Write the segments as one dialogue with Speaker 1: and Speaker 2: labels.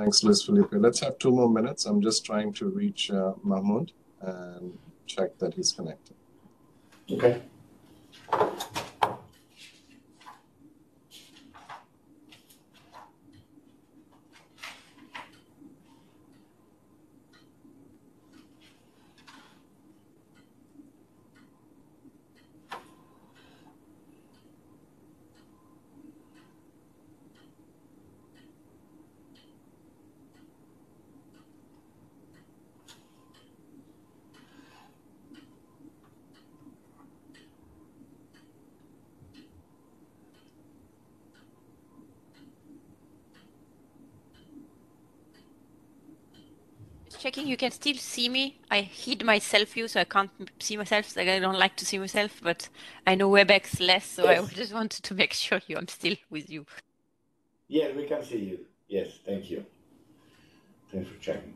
Speaker 1: Thanks, Luis Felipe. Let's have two more minutes. I'm just trying to reach uh, Mahmoud and check that he's connected.
Speaker 2: Okay.
Speaker 3: Checking, you can still see me. I hid my self view, so I can't see myself. Like I don't like to see myself, but I know WebEx less, so yes. I just wanted to make sure you I'm still with you.
Speaker 2: Yeah, we can see you. Yes, thank you. Thanks for checking.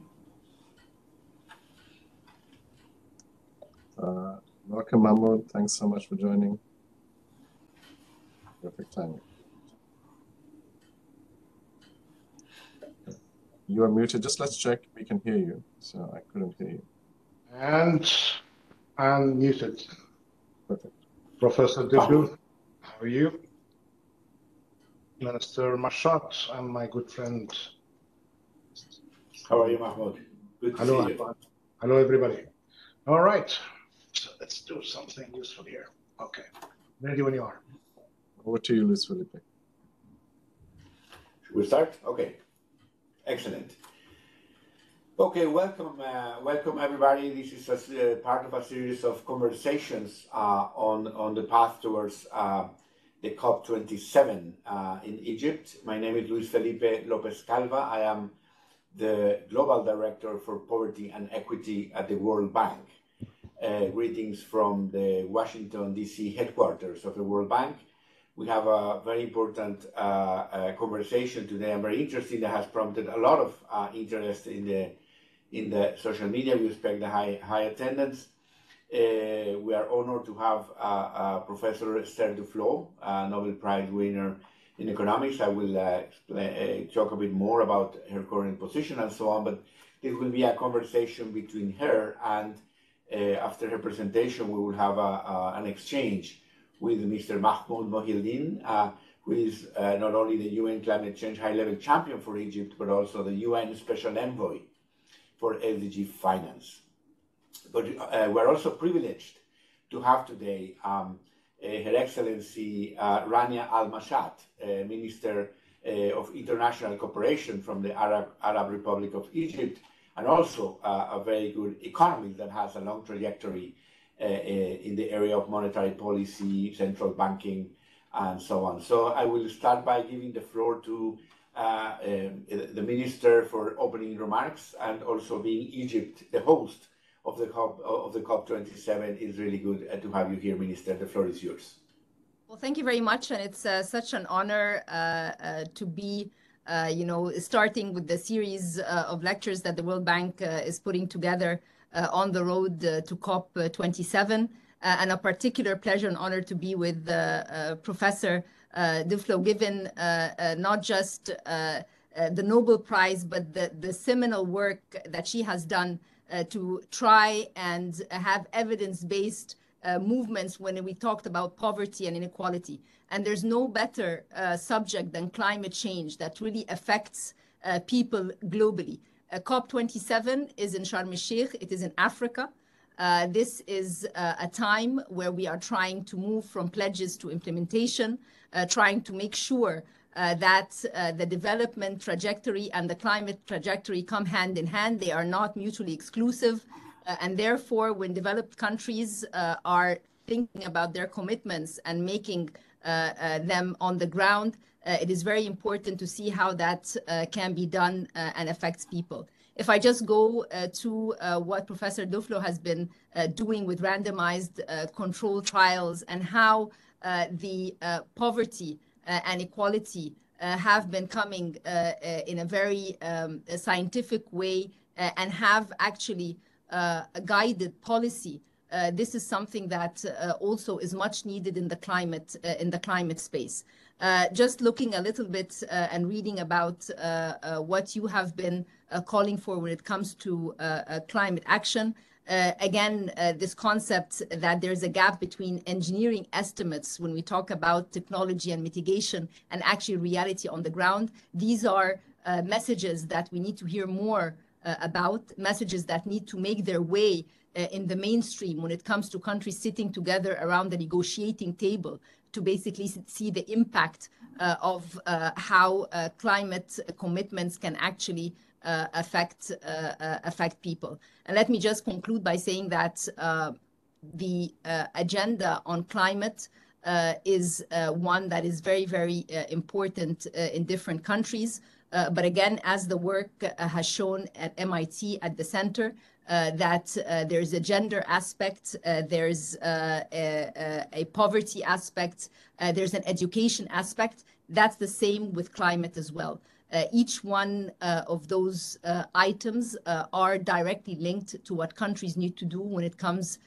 Speaker 1: Uh, welcome, Mahmoud. Thanks so much for joining. Perfect timing. You are muted. Just let's check. We can hear you. So I couldn't hear you.
Speaker 4: And I'm muted.
Speaker 1: Perfect.
Speaker 4: Professor oh. Dibdu, how are you? Minister Mashat and my good friend.
Speaker 2: How are you, Mahmoud? Good to
Speaker 4: Hello,
Speaker 2: see you.
Speaker 4: Hello, everybody. All right. So let's do something useful here. Okay. Ready when you are.
Speaker 1: Over to you, Luis Felipe.
Speaker 2: Should we start? Okay. Excellent. Okay, welcome, uh, welcome everybody. This is a, uh, part of a series of conversations uh, on on the path towards uh, the COP27 uh, in Egypt. My name is Luis Felipe Lopez Calva. I am the global director for poverty and equity at the World Bank. Uh, greetings from the Washington D.C. headquarters of the World Bank we have a very important uh, uh, conversation today and very interesting that has prompted a lot of uh, interest in the in the social media. We expect the high high attendance. Uh, we are honored to have uh, uh, Professor Esther Duflo, a Nobel Prize winner in economics. I will explain, talk a bit more about her current position and so on, but this will be a conversation between her and after her presentation, we will have a, a, an exchange with Mr. Mahmoud Mohieldin, uh, who is uh, not only the UN climate change high-level champion for Egypt, but also the UN special envoy for SDG finance. But uh, we're also privileged to have today um, uh, Her Excellency uh, Rania Al-Mashat, uh, Minister of International Cooperation from the Arab, Arab Republic of Egypt, and also a very good economist that has a long trajectory in the area of monetary policy, central banking, and so on. So I will start by giving the floor to uh, um, the minister for opening remarks, and also being Egypt the host of the COP of the COP27 is really good to have you here, Minister. The floor is yours.
Speaker 5: Well, thank you very much, and it's uh, such an honor uh, uh, to be, you know, starting with the series of lectures that the World Bank is putting together uh, on the road uh, to COP27. Uh, and a particular pleasure and honor to be with Professor Duflo, given not just the Nobel Prize, but the, the seminal work that she has done to try and have evidence-based uh, movements when we talked about poverty and inequality. And there's no better uh, subject than climate change that really affects uh, people globally. Uh, COP27 is in Sharm el-Sheikh. It is in Africa. Uh, this is uh, a time where we are trying to move from pledges to implementation, uh, trying to make sure uh, that uh, the development trajectory and the climate trajectory come hand in hand. They are not mutually exclusive. and therefore, when developed countries are thinking about their commitments and making them on the ground, Uh, it is very important to see how that uh, can be done uh, and affects people. If I just go uh, to uh, what Professor Duflo has been doing with randomized control trials and how the poverty and equality have been coming in a very um, scientific way and have actually guided policy uh, this is something that uh, also is much needed in the climate uh, in the climate space. Uh, just looking a little bit uh, and reading about uh, what you have been calling for when it comes to climate action. again, this concept that there's a gap between engineering estimates when we talk about technology and mitigation and actually reality on the ground. These are messages that we need to hear more about, messages that need to make their way uh, in the mainstream when it comes to countries sitting together around the negotiating table to basically see the impact uh, of uh, how uh, climate commitments can actually uh, affect uh, affect people. And let me just conclude by saying that the agenda on climate is one that is very, very important in different countries. but again, as the work has shown at MIT at the center, uh, that uh, there's a gender aspect, uh, there's uh, a, a, poverty aspect, uh, there's an education aspect. That's the same with climate as well. Uh, each one of those items are directly linked to what countries need to do when it comes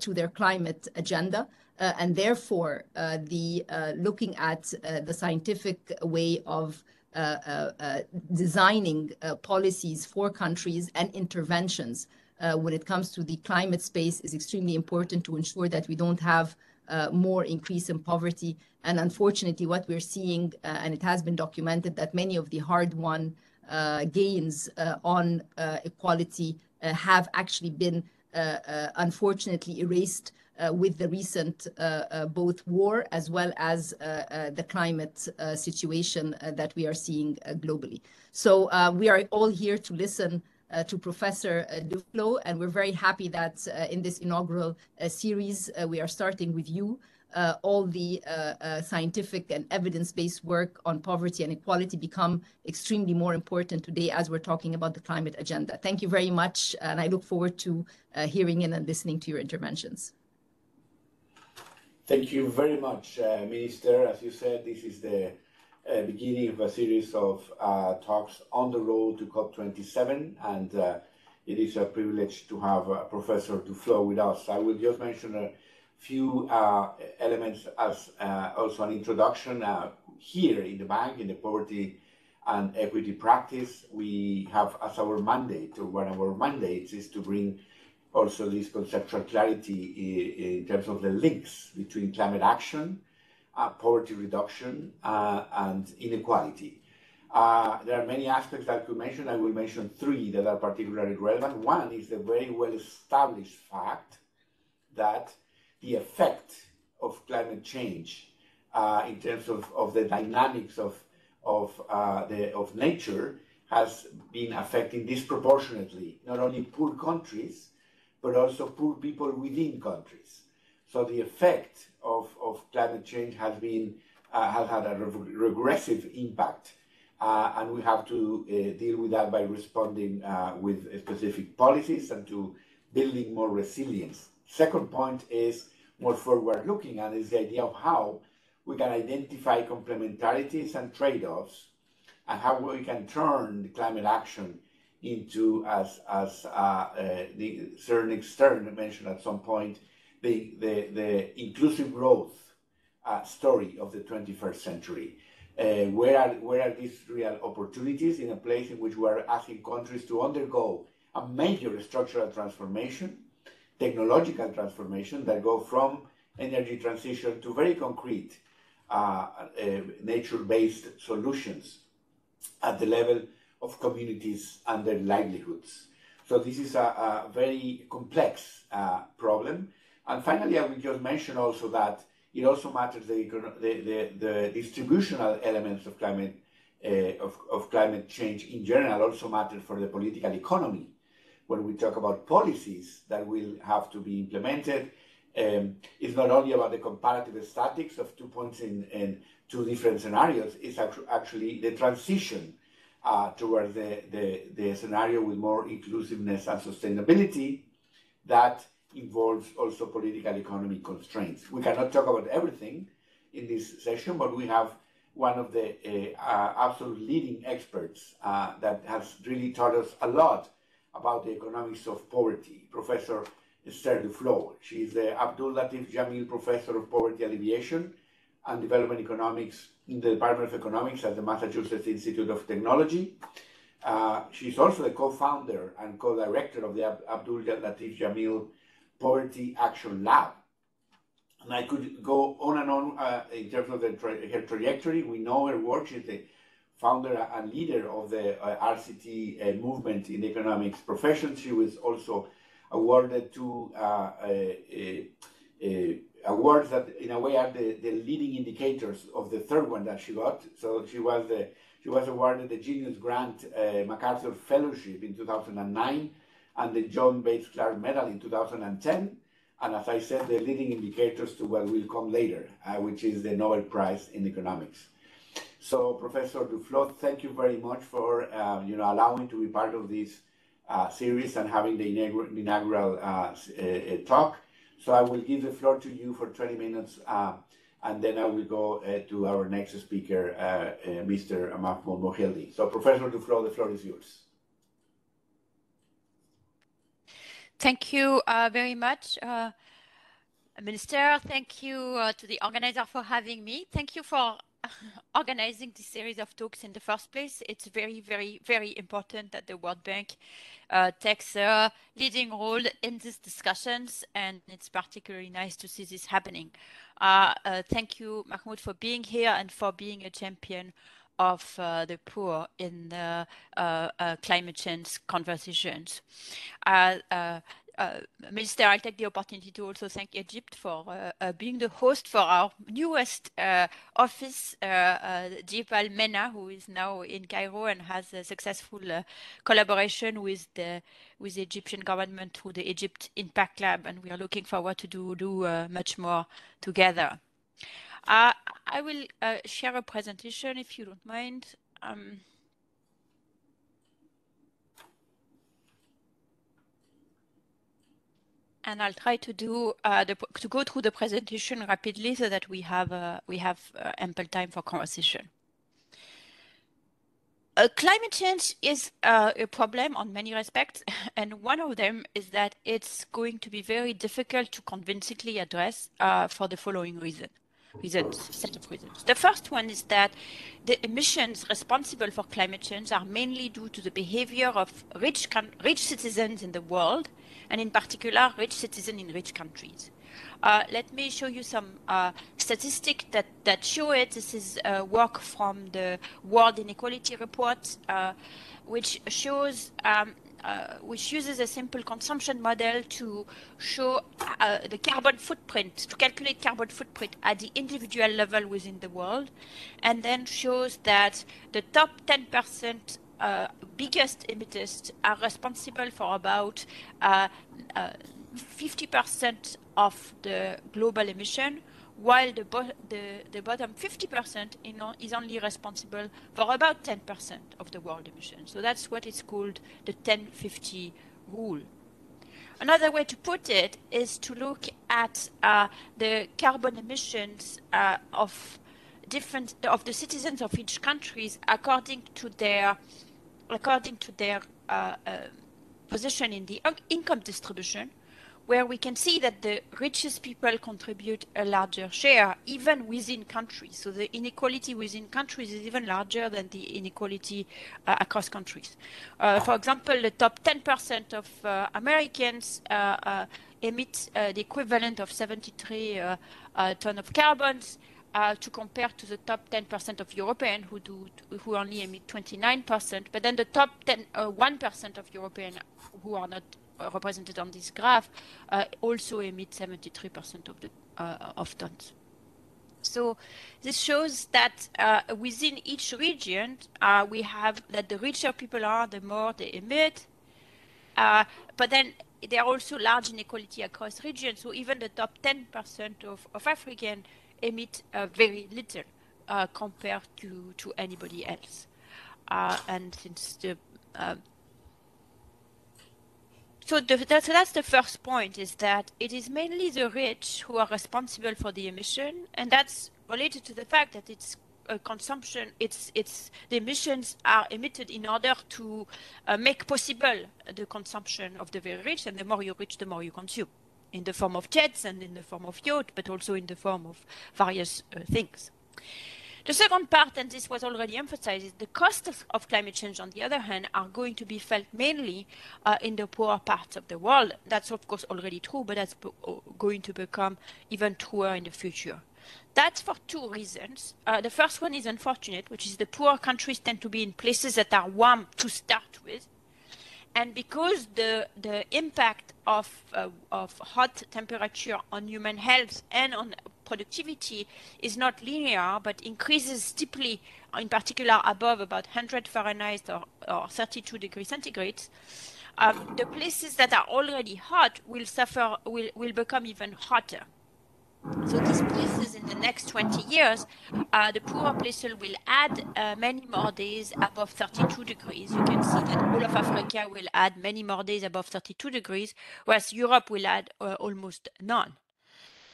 Speaker 5: to their climate agenda. and therefore, the looking at the scientific way of designing policies for countries and interventions uh, when it comes to the climate space is extremely important to ensure that we don't have uh, more increase in poverty. And unfortunately, what we're seeing, uh, and it has been documented, that many of the hard-won uh, gains uh, on uh, equality have actually been unfortunately erased with the recent both war as well as the climate situation that we are seeing globally. So we are all here to listen uh, to Professor uh, Duflo, and we're very happy that uh, in this inaugural series, we are starting with you. Uh, all the uh, uh, scientific and evidence-based work on poverty and equality become extremely more important today as we're talking about the climate agenda. Thank you very much, and I look forward to hearing in and listening to your interventions.
Speaker 2: Thank you very much, Minister. As you said, this is the uh, beginning of a series of uh, talks on the road to COP27, and uh, it is a privilege to have uh, Professor Duflo with us. I will just mention a few uh, elements as uh, also an introduction. here in the bank, in the poverty and equity practice, we have as our mandate, or one of our mandates, is to bring also this conceptual clarity in, in terms of the links between climate action uh, poverty reduction, uh, and inequality. Uh, there are many aspects that I could mention. I will mention three that are particularly relevant. One is the very well established fact that the effect of climate change uh, in terms of, of the dynamics of, of, uh, the, of nature has been affecting disproportionately not only poor countries, but also poor people within countries. So the effect of, of climate change has been uh, has had a regressive impact, uh, and we have to uh, deal with that by responding uh, with specific policies and to building more resilience. Second point is more forward-looking, and is the idea of how we can identify complementarities and trade-offs, and how we can turn the climate action into, as as uh, uh, the Søren Stern mentioned at some point, the, the, the inclusive growth uh, story of the 21st century. Uh, where, are, where are these real opportunities in a place in which we are asking countries to undergo a major structural transformation, technological transformation that go from energy transition to very concrete uh, uh nature-based solutions at the level of communities and their livelihoods. So this is a, a very complex uh, problem and finally, I will just mention also that it also matters the, the, the, the distributional elements of climate, uh, of, of climate change in general also matter for the political economy. When we talk about policies that will have to be implemented, um, it's not only about the comparative statics of two points in, in two different scenarios, it's actually the transition uh, towards the, the, the scenario with more inclusiveness and sustainability that involves also political economy constraints. We cannot talk about everything in this session, but we have one of the uh, uh, absolute leading experts uh, that has really taught us a lot about the economics of poverty, Professor Esther Duflo. She is the Abdul Latif Jameel Professor of Poverty Alleviation and Development Economics in the Department of Economics at the Massachusetts Institute of Technology. Uh, she's also the co-founder and co-director of the Ab- Abdul Latif Jameel Poverty Action Lab. And I could go on and on uh, in terms of tra- her trajectory. We know her work. She's the founder and leader of the uh, RCT uh, movement in economics profession. She was also awarded two uh, awards that, in a way, are the, the leading indicators of the third one that she got. So she was the she was awarded the Genius Grant uh, MacArthur Fellowship in 2009 and the John Bates Clark Medal in 2010. And as I said, the leading indicators to what will come later, uh, which is the Nobel Prize in Economics. So, Professor Duflo, thank you very much for uh, you know allowing to be part of this uh, series and having the inaugural, inaugural uh, uh, talk. So, I will give the floor to you for 20 minutes and then I will go uh, to our next speaker, uh, uh, Mr. Mahmoud Mohieldin. So, Professor Duflo, the floor is yours.
Speaker 3: Thank you uh, very much, uh, Minister. Thank you uh, to the organizer for having me. Thank you for organizing this series of talks in the first place. It's very, very, very important that the World Bank uh, takes a leading role in these discussions, and it's particularly nice to see this happening. Uh, uh, thank you, Mahmoud, for being here and for being a champion of uh, the poor in the uh, uh, climate change conversations. Uh, Minister, I'll take the opportunity to also thank Egypt for uh, uh, being the host for our newest uh, office, uh, uh, MENA, who is now in Cairo and has a successful collaboration with the with the Egyptian government through the Egypt Impact Lab, and we are looking forward to do do much more together. I will share a presentation if you don't mind. Um, and I'll try to do uh, the, to go through the presentation rapidly so that we have uh, we have uh, ample time for conversation. Uh, climate change is uh, a problem on many respects, and one of them is that it's going to be very difficult to convincingly address uh, for the following reason reasons, set of reasons. The first one is that the emissions responsible for climate change are mainly due to the behavior of rich, rich citizens in the world, and in particular, rich citizens in rich countries. Uh, let me show you some uh, statistics that, that show it. This is uh, work from the World Inequality Report, uh, which shows um, uh, which uses a simple consumption model to show uh, the carbon footprint, to calculate carbon footprint at the individual level within the world, and then shows that the top 10% uh, biggest emitters are responsible for about 50% uh, uh, of the global emission, while the, the, the bottom 50% is only responsible for about 10% of the world emissions. So that's what is called the 10-50 rule. Another way to put it is to look at uh, the carbon emissions uh, of different of the citizens of each countries according to their according to their uh, uh position in the income distribution where we can see that the richest people contribute a larger share, even within countries. So the inequality within countries is even larger than the inequality uh, across countries. Uh, for example, the top 10% of uh, Americans uh, uh, emit uh, the equivalent of 73 ton of carbons. to compare to the top 10% of Europeans who do who only emit 29%, but then the top 10 1% of Europeans who are not represented on this graph uh, also emit 73% of the uh, of tons. So this shows that uh, within each region, uh, we have that the richer people are, the more they emit. Uh, but then there are also large inequality across regions. So even the top 10% of, of African emit uh, very little compared to, to anybody else. and since the so, the, that's the first point is that it is mainly the rich who are responsible for the emission, and that's related to the fact that it's consumption, it's it's the emissions are emitted in order to uh, make possible the consumption of the very rich, and the more you rich, the more you consume, in the form of jets and in the form of yacht, but also in the form of various uh, things. The second part, and this was already emphasized, is the costs of, climate change, on the other hand, are going to be felt mainly uh, in the poorer parts of the world. That's, of course, already true, but that's going to become even truer in the future. That's for two reasons. Uh, the first one is unfortunate, which is the poor countries tend to be in places that are warm to start with. And because the, the impact of, uh, of hot temperature on human health and on productivity is not linear, but increases steeply, in particular above about 100 Fahrenheit or, or 32 degrees centigrade, um, the places that are already hot will suffer, will, will become even hotter. So these places in the next 20 years, uh, the poorer places will add uh, many more days above 32 degrees. You can see that all of Africa will add many more days above 32 degrees, whereas Europe will add uh, almost none.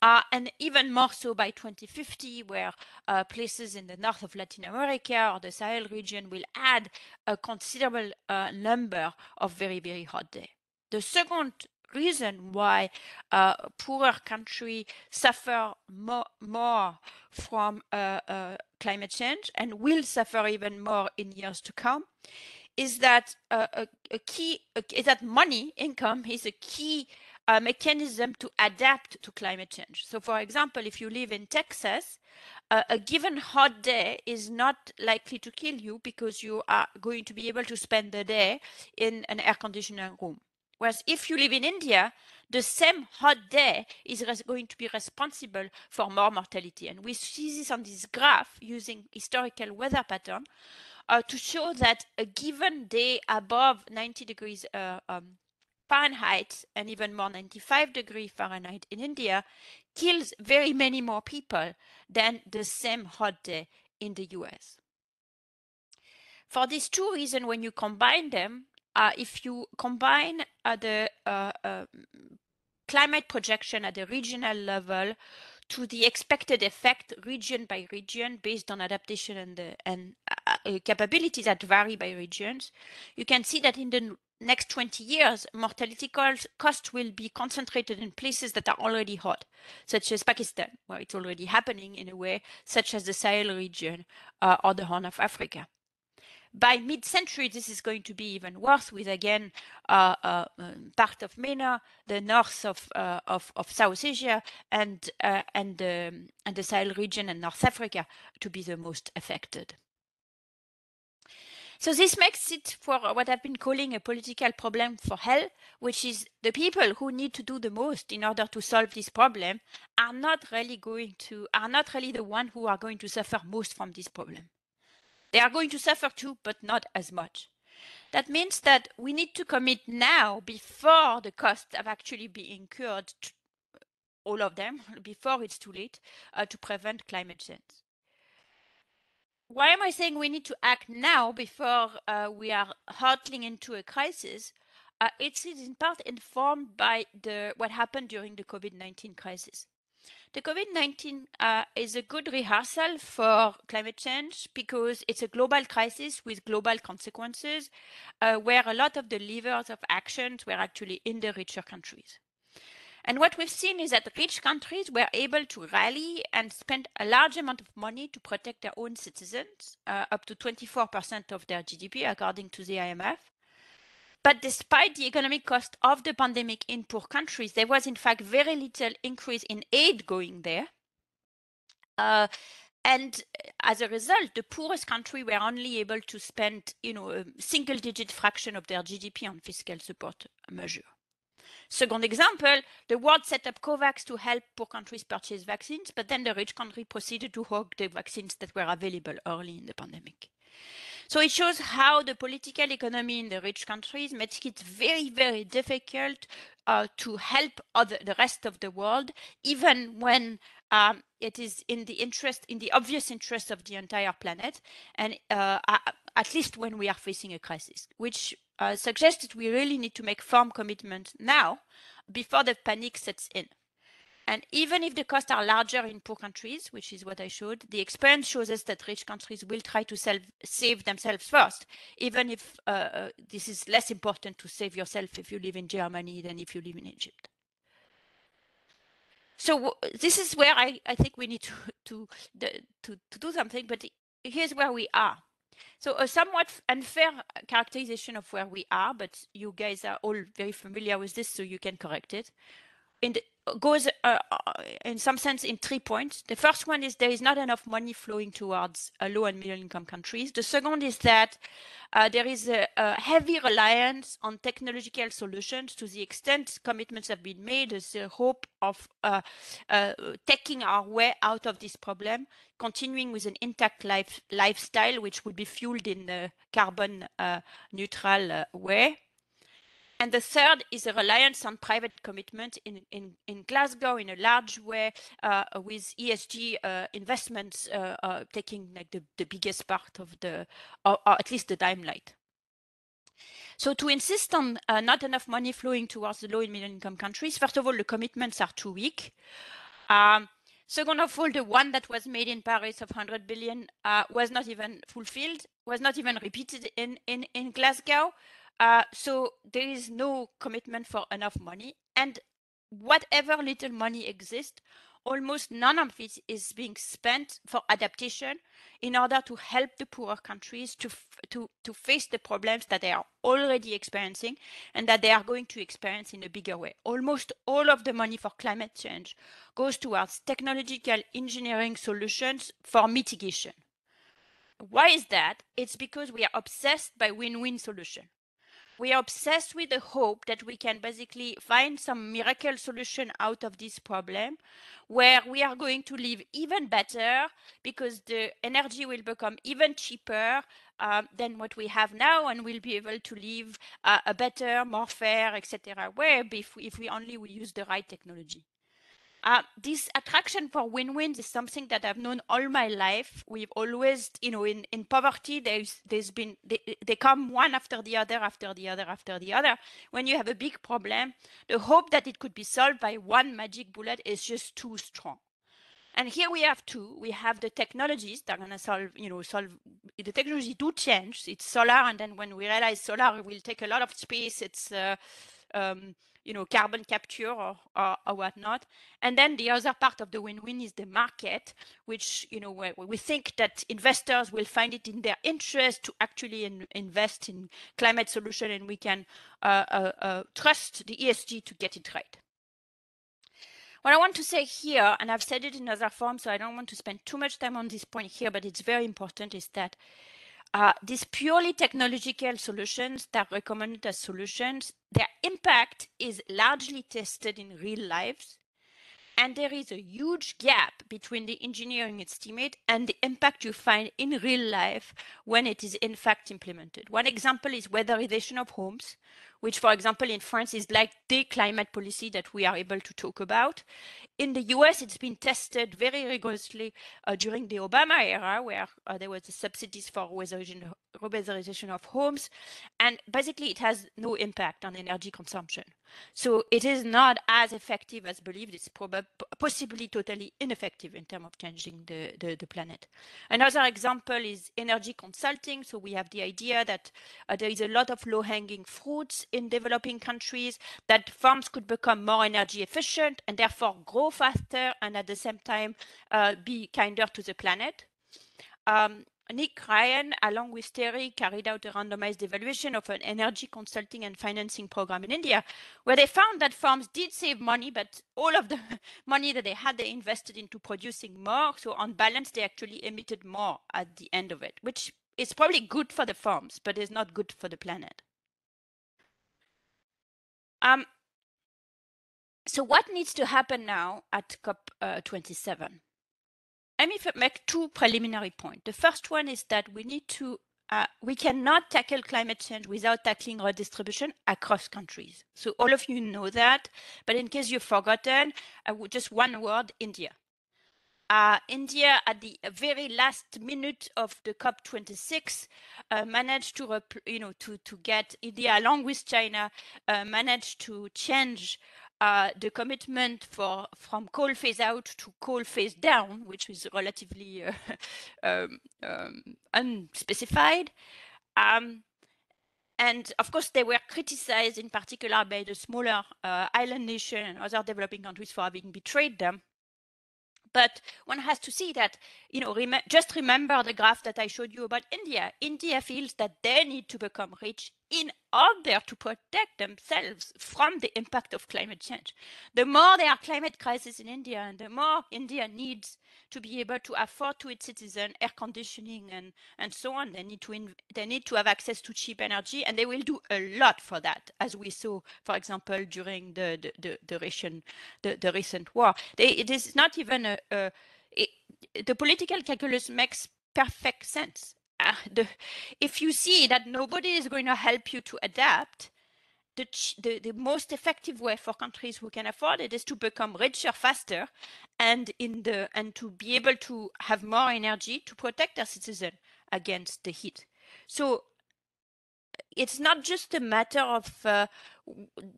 Speaker 3: Uh, and even more so by 2050, where uh, places in the north of Latin America or the Sahel region will add a considerable uh, number of very, very hot days. The second reason why uh, poorer countries suffer more, more from uh, uh, climate change and will suffer even more in years to come is that a, a, key is that money income is a key uh, mechanism to adapt to climate change. So, for example, if you live in Texas, uh, a given hot day is not likely to kill you because you are going to be able to spend the day in an air conditioned room. Whereas if you live in India, the same hot day is going to be responsible for more mortality. And we see this on this graph using historical weather pattern uh, to show that a given day above 90 degrees uh, um, Fahrenheit and even more 95 degrees Fahrenheit in India kills very many more people than the same hot day in the US. For these two reasons, when you combine them, uh, if you combine uh, the uh, uh, climate projection at the regional level to the expected effect region by region based on adaptation and, the, and uh, uh, capabilities that vary by regions, you can see that in the next 20 years, mortality cost will be concentrated in places that are already hot, such as Pakistan, where it's already happening in a way, such as the Sahel region or the Horn of Africa by mid-century, this is going to be even worse with, again, uh, uh, um, part of MENA, the north of, uh, of, of, South Asia, and, uh, and, um, and the Sahel region and North Africa to be the most affected. So this makes it for what I've been calling a political problem for hell, which is the people who need to do the most in order to solve this problem are not really going to, are not really the one who are going to suffer most from this problem. They are going to suffer too, but not as much. That means that we need to commit now before the costs have actually been incurred, all of them, before it's too late, uh, to prevent climate change. Why am I saying we need to act now before uh, we are hurtling into a crisis? Uh, it is in part informed by the what happened during the COVID-19 crisis. The COVID-19 uh, is a good rehearsal for climate change because it's a global crisis with global consequences uh, where a lot of the levers of actions were actually in the richer countries. And what we've seen is that rich countries were able to rally and spend a large amount of money to protect their own citizens, uh, up to 24% of their GDP, according to the IMF. But despite the economic cost of the pandemic in poor countries, there was in fact very little increase in aid going there. Uh, and as a result, the poorest country were only able to spend, you know, a single-digit fraction of their GDP on fiscal support measure. Second example, the world set up COVAX to help poor countries purchase vaccines, but then the rich country proceeded to hog the vaccines that were available early in the pandemic. So it shows how the political economy in the rich countries makes it very, very difficult uh, to help other, the rest of the world, even when um, it is in the interest, in the obvious interest of the entire planet, and uh, at least when we are facing a crisis, which uh, suggests that we really need to make firm commitment now before the panic sets in. And even if the costs are larger in poor countries, which is what I showed, the experience shows us that rich countries will try to self, save themselves first, even if uh, uh, this is less important to save yourself if you live in Germany than if you live in Egypt. So this is where I, I think we need to, to, to, to do something, but here's where we are. So a somewhat unfair characterization of where we are, but you guys are all very familiar with this, so you can correct it. In the, goes uh, uh, in some sense in three points. The first one is there is not enough money flowing towards uh, low and middle income countries. The second is that uh, there is a, a, heavy reliance on technological solutions to the extent commitments have been made. There's a hope of uh, uh, taking our way out of this problem, continuing with an intact life lifestyle, which would be fueled in a carbon neutral way. And the third is a reliance on private commitment in, in, in Glasgow in a large way uh, with ESG uh, investments uh, uh, taking like the, the biggest part of the, or, or at least the limelight. So to insist on uh, not enough money flowing towards the low and middle income countries, first of all, the commitments are too weak. Um, second of all, the one that was made in Paris of 100 billion uh, was not even fulfilled, was not even repeated in, in, in Glasgow. Uh, so there is no commitment for enough money. And whatever little money exists, almost none of it is being spent for adaptation in order to help the poorer countries to, to, to face the problems that they are already experiencing and that they are going to experience in a bigger way. Almost all of the money for climate change goes towards technological engineering solutions for mitigation. Why is that? It's because we are obsessed by win-win solution we are obsessed with the hope that we can basically find some miracle solution out of this problem where we are going to live even better because the energy will become even cheaper um, than what we have now and we'll be able to live uh, a better more fair etc way if we, if we only we use the right technology uh, this attraction for win-wins is something that I've known all my life. We've always, you know, in, in poverty, there's there's been they, they come one after the other, after the other, after the other. When you have a big problem, the hope that it could be solved by one magic bullet is just too strong. And here we have two. We have the technologies that are going to solve, you know, solve the technology do change. It's solar, and then when we realize solar will take a lot of space, it's uh, um, you know, carbon capture or, or, or, whatnot. And then the other part of the win-win is the market, which, you know, where, we think that investors will find it in their interest to actually in, invest in climate solution and we can uh, uh, uh, trust the ESG to get it right. What I want to say here, and I've said it in other forms, so I don't want to spend too much time on this point here, but it's very important, is that uh, these purely technological solutions that are recommended as solutions, their impact is largely tested in real lives. And there is a huge gap between the engineering estimate and the impact you find in real life when it is in fact implemented. One example is weatherization of homes, which, for example, in France is like the climate policy that we are able to talk about. In the US, it's been tested very rigorously uh, during the Obama era, where uh, there was subsidies for weatherization of homes. And basically, it has no impact on energy consumption. So it is not as effective as believed. It's probably possibly totally ineffective in terms of changing the, the, the, planet. Another example is energy consulting. So we have the idea that uh, there is a lot of low-hanging fruits in developing countries, that farms could become more energy efficient and therefore grow faster and at the same time uh, be kinder to the planet. Um, Nick Ryan, along with Terry, carried out a randomized evaluation of an energy consulting and financing program in India, where they found that farms did save money, but all of the money that they had, they invested into producing more. So on balance, they actually emitted more at the end of it, which is probably good for the farms, but is not good for the planet. Um, so what needs to happen now at COP27? Let me make two preliminary points. The first one is that we need to, uh, we cannot tackle climate change without tackling redistribution across countries. So all of you know that, but in case you've forgotten, just one word, India. Uh, India, at the very last minute of the COP26, uh, managed to, you know, to to get India along with China, uh, managed to change uh, the commitment for from coal phase out to coal phase down, which is relatively uh, um, um, unspecified. Um, and of course, they were criticized in particular by the smaller uh, island nation and other developing countries for having betrayed them. But one has to see that, you know, rem just remember the graph that I showed you about India. India feels that they need to become rich in order to protect themselves from the impact of climate change. The more there are climate crises in India, and the more India needs to be able to afford to its citizens air conditioning and, and so on, they need to they need to have access to cheap energy, and they will do a lot for that, as we saw, for example, during the the the, the recent the, the recent war. They, it is not even a, a it, the political calculus makes perfect sense uh, the, if you see that nobody is going to help you to adapt, the, the, the, most effective way for countries who can afford it is to become richer faster and in the and to be able to have more energy to protect their citizens against the heat. So it's not just a matter of uh,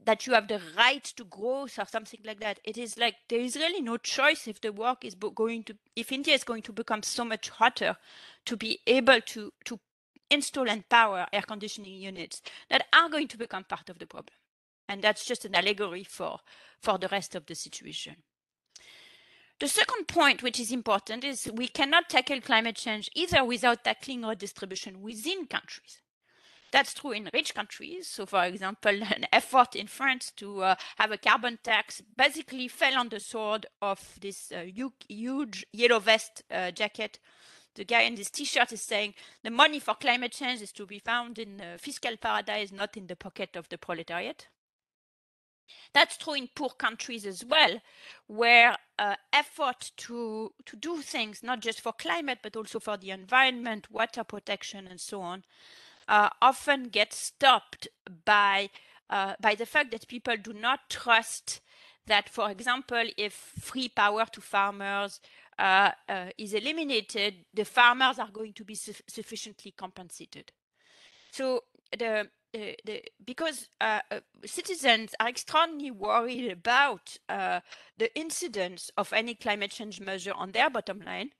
Speaker 3: that you have the right to growth or something like that. It is like there is really no choice if the work is going to if India is going to become so much hotter to be able to to install and power air conditioning units that are going to become part of the problem. And that's just an allegory for for the rest of the situation. The second point, which is important, is we cannot tackle climate change either without tackling redistribution within countries. That's true in rich countries. So, for example, an effort in France to uh, have a carbon tax basically fell on the sword of this uh, huge yellow vest uh, jacket. The guy in this T-shirt is saying the money for climate change is to be found in the fiscal paradise, not in the pocket of the proletariat. That's true in poor countries as well, where uh, effort to to do things not just for climate but also for the environment, water protection, and so on, uh, often get stopped by uh, by the fact that people do not trust that, for example, if free power to farmers uh, uh is eliminated, the farmers are going to be su sufficiently compensated. So the the, the, because uh, uh, citizens are extremely worried about uh, the incidence of any climate change measure on their bottom line,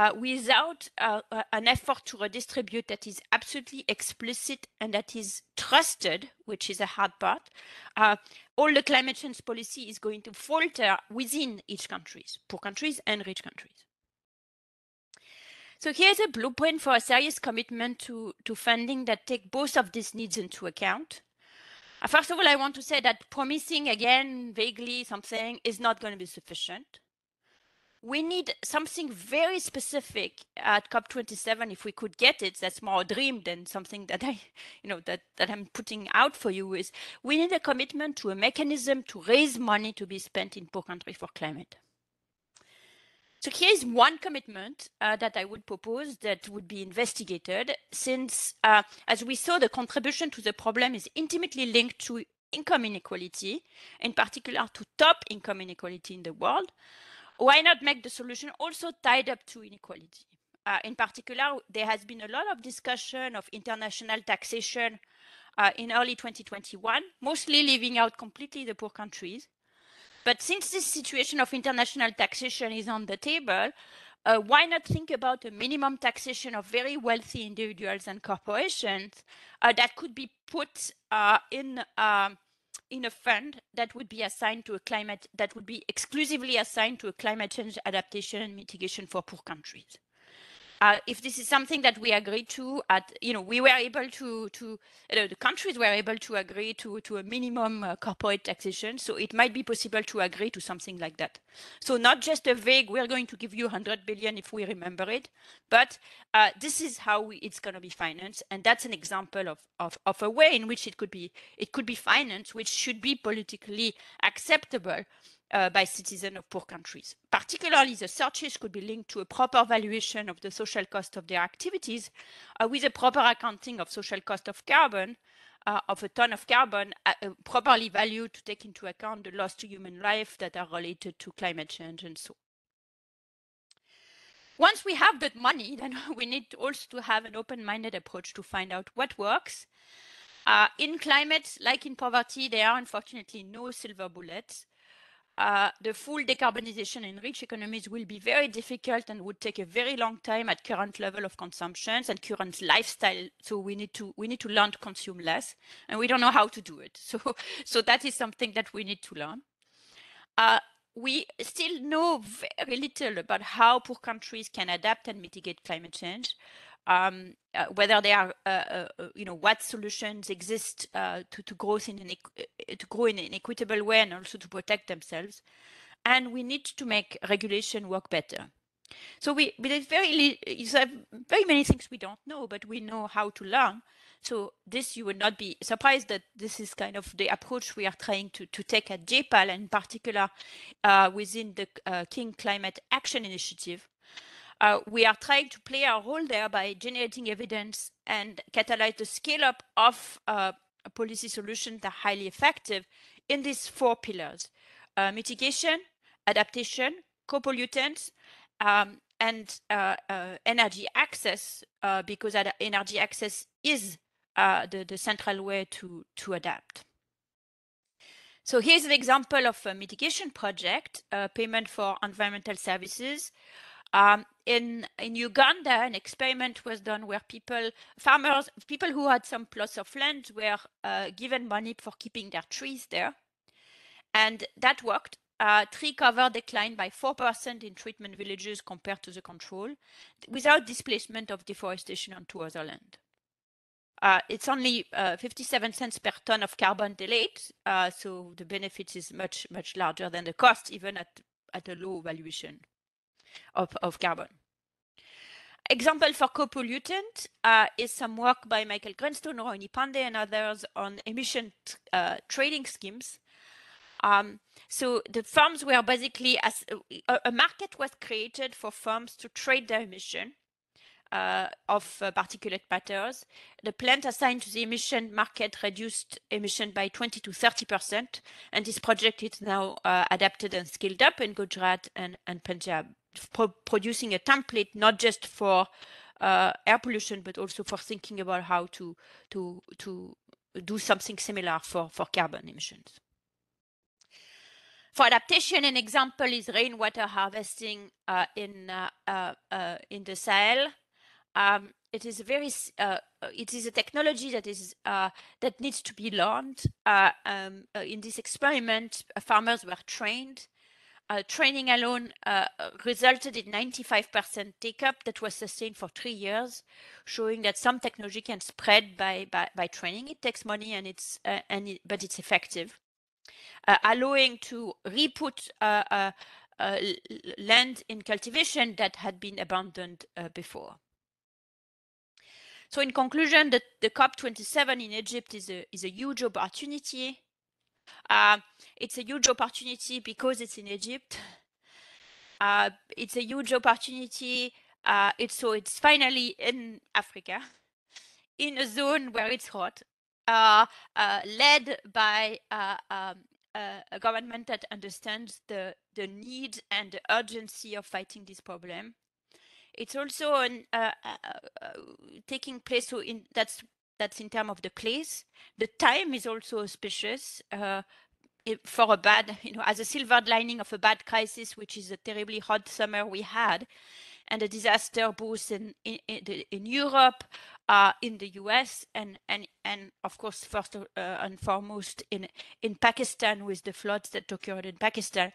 Speaker 3: uh, without uh, uh, an effort to redistribute that is absolutely explicit and that is trusted, which is a hard part, uh, all the climate change policy is going to falter within each countries, poor countries and rich countries. So here's a blueprint for a serious commitment to, to funding that take both of these needs into account. Uh, first of all, I want to say that promising again vaguely something is not going to be sufficient we need something very specific at COP27 if we could get it. That's more a dream than something that I, you know, that, that I'm putting out for you is we need a commitment to a mechanism to raise money to be spent in poor countries for climate. So here is one commitment uh, that I would propose that would be investigated since, uh, as we saw, the contribution to the problem is intimately linked to income inequality, in particular to top income inequality in the world why not make the solution also tied up to inequality? Uh, in particular, there has been a lot of discussion of international taxation uh, in early 2021, mostly leaving out completely the poor countries. But since this situation of international taxation is on the table, uh, why not think about a minimum taxation of very wealthy individuals and corporations uh, that could be put uh, in um, in a fund that would be assigned to a climate that would be exclusively assigned to a climate change adaptation and mitigation for poor countries. Uh, if this is something that we agree to at you know we were able to to uh, the countries were able to agree to to a minimum uh, corporate taxation so it might be possible to agree to something like that. So not just a vague we're going to give you 100 billion if we remember it but uh, this is how we, it's going to be financed and that's an example of, of of a way in which it could be it could be financed which should be politically acceptable uh, by citizens of poor countries. Particularly, the searches could be linked to a proper valuation of the social cost of their activities uh, with a proper accounting of social cost of carbon, uh, of a ton of carbon, uh, uh, properly valued to take into account the loss to human life that are related to climate change and so on. once we have that money, then we need also to have an open-minded approach to find out what works Uh, in climate, like in poverty, there are unfortunately no silver bullets. Uh, the full decarbonization in rich economies will be very difficult and would take a very long time at current level of consumptions and current lifestyle. So we need to we need to learn to consume less, and we don't know how to do it. So so that is something that we need to learn. Uh, we still know very little about how poor countries can adapt and mitigate climate change um, uh, whether they are, uh, uh, uh, you know, what solutions exist uh, to, to growth in an to grow in an equitable way and also to protect themselves. And we need to make regulation work better. So we, there's very, very many things we don't know, but we know how to learn. So this, you would not be surprised that this is kind of the approach we are trying to, to take at JPAL, and in particular uh, within the uh, King Climate Action Initiative, uh, we are trying to play our role there by generating evidence and catalyze the scale up of uh, policy solutions that are highly effective in these four pillars uh, mitigation, adaptation, co pollutants, um, and uh, uh, energy access, uh, because energy access is the, the central way to, to adapt. So here's an example of a mitigation project, payment for environmental services. Um, in in Uganda, an experiment was done where people, farmers, people who had some plots of land were uh, given money for keeping their trees there, and that worked. Uh, tree cover declined by 4% in treatment villages compared to the control, without displacement of deforestation onto other land. Uh, it's only uh, 57 cents per ton of carbon delayed, uh, so the benefit is much, much larger than the cost, even at, at a low valuation of, of carbon. Example for co-pollutant uh, is some work by Michael Greenstone, Rohini Pande, and others on emission uh, trading schemes. Um, so the firms were basically as a, a, market was created for firms to trade their emission uh, of uh, particulate matters. The plant assigned to the emission market reduced emission by 20 to 30 percent, and this project is now uh, adapted and scaled up in Gujarat and, and Punjab pro producing a template not just for uh, air pollution but also for thinking about how to to to do something similar for for carbon emissions. For adaptation, an example is rainwater harvesting uh, in uh, uh, uh in the Sahel. Um, it is a very uh, it is a technology that is that needs to be learned. Um, in this experiment, farmers were trained uh, training alone uh, resulted in 95% take up that was sustained for three years, showing that some technology can spread by, by, by training. It takes money and it's, uh, and it, but it's effective. Uh, allowing to re-put uh, uh, land in cultivation that had been abandoned before. So in conclusion, the, the COP27 in Egypt is a, is a huge opportunity uh, it's a huge opportunity because it's in Egypt. Uh, it's a huge opportunity. Uh, it's so it's finally in Africa, in a zone where it's hot, uh, uh, led by uh, um, a government that understands the the need and the urgency of fighting this problem. It's also an, taking place. So in that's that's in terms of the place. The time is also auspicious uh, for a bad, you know, as a silver lining of a bad crisis, which is a terribly hot summer we had, and a disaster both in in, in Europe, uh, in the US, and and and of course first uh, and foremost in in Pakistan with the floods that occurred in Pakistan,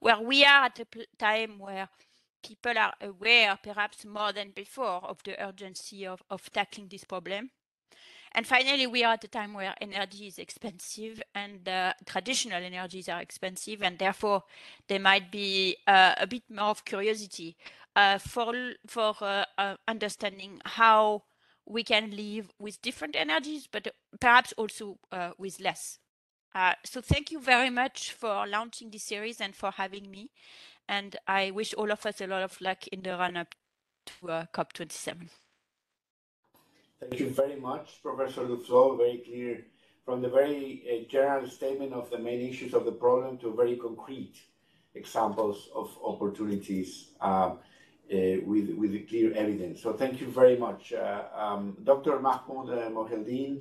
Speaker 3: where we are at a time where people are aware, perhaps more than before, of the urgency of, of tackling this problem. And finally, we are at a time where energy is expensive and uh, traditional energies are expensive, and therefore there might be uh, a bit more of curiosity uh, for for uh, uh, understanding how we can live with different energies, but perhaps also uh, with less. so thank you very much for launching this series and for having me. And I wish all of us a lot of luck in the run-up to COP27.
Speaker 2: Thank you very much, Professor Duflo. Very clear from the very uh, general statement of the main issues of the problem to very concrete examples of opportunities uh, uh, with, with clear evidence. So thank you very much. Uh, um, Dr. Mahmoud uh, Mohieldin,